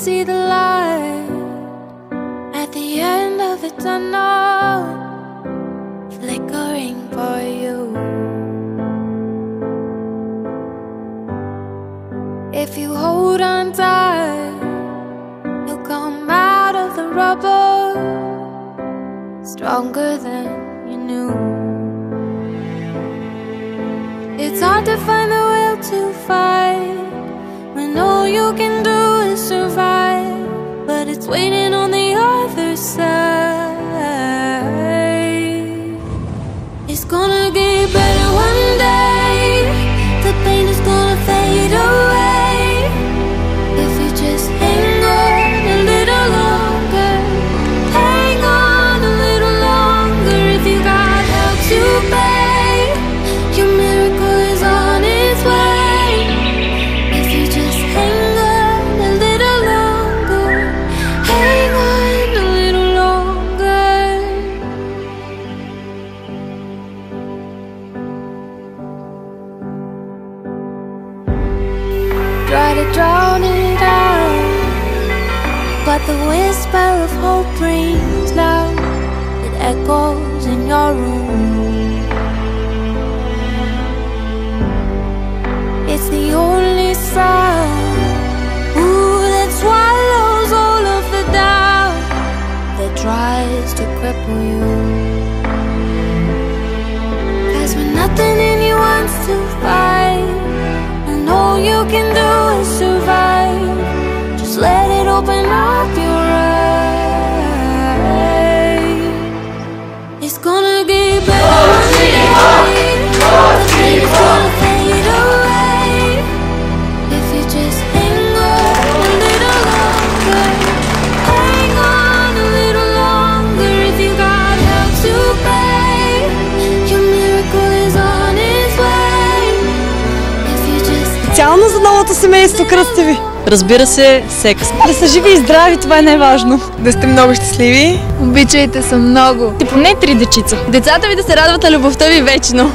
see the light at the end of the tunnel, flickering for you. If you hold on tight, you'll come out of the rubble stronger than you knew. It's hard to find the will to fight when all you can do it's waiting on the other side. Try to drown it out, but the whisper of hope rings loud. It echoes in your room. It's the only sound ooh, that swallows all of the doubt that tries to cripple you. Cause when nothing gonna get better. Oh, специално за новото семейство кръста ви. Разбира се, секс. Да са живи и здрави, това е най-важно. Да сте много щастливи. Обичайте се много. И поне три дечица. Децата ви да се радват на любовта ви вечно.